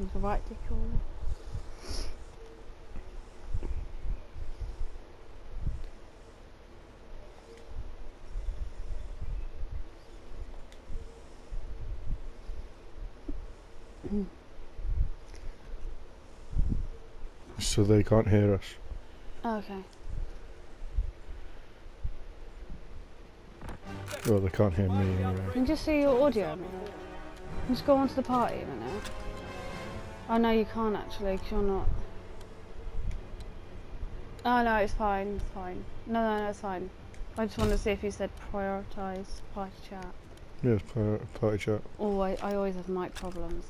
He's right. So they can't hear us. Oh, okay. Well, they can't hear me anyway. You can just see your audio. Let's go on to the party in a minute. Oh no, you can't actually, because you're not. Oh no, it's fine, it's fine. No, no, no, it's fine. I just wanted to see if you said prioritise party chat. Yes, par- party chat. Always, I always have mic problems.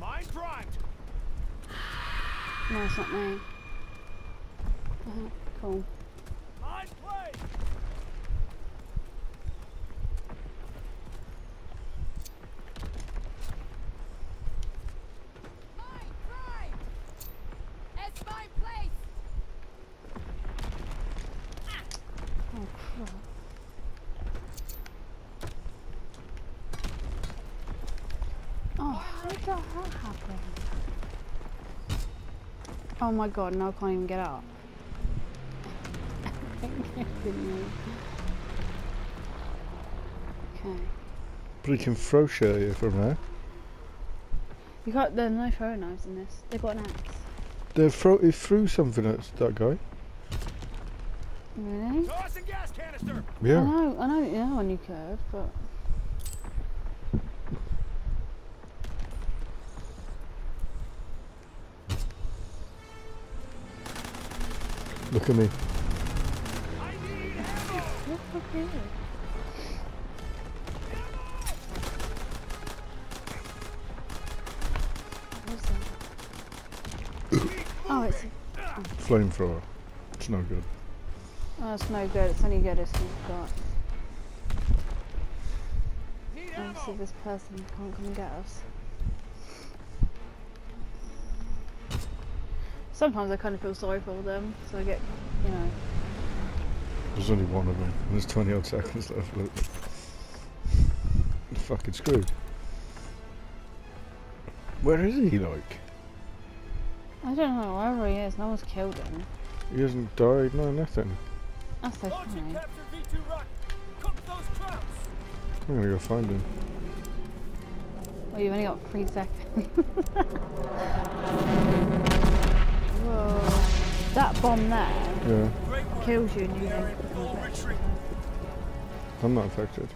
Mine primed. No, it's not me. Uh-huh, cool. Mine played. Mine, prime! It's my place! Oh. Oh, how did that happen? Oh my god, now I can't even get out. okay. But he can throw shit at you from there. You got there's no throwing knives in this. They've got an axe. They throw he threw something at that guy. Really? Tossing gas canister. I know, I know, you know when you could, but Look at me. I need ammo. what the fuck? What is that? oh, it's a... Flamethrower. It's no good. Oh, it's no good. It's only good if you've got. Obviously, this person can't come and get us. Sometimes I kind of feel sorry for them, so I get, you know. There's only one of them. There's 20 odd seconds left. Look. You're fucking screwed. Where is he, like? I don't know, wherever he is, no one's killed him. He hasn't died, no, nothing. That's so Launching funny. capture V2 rocket. Cook those trouts. I'm gonna go find him. Well, you've only got three seconds. Whoa. That bomb there Yeah, kills you and you don't. Full. I'm not infected.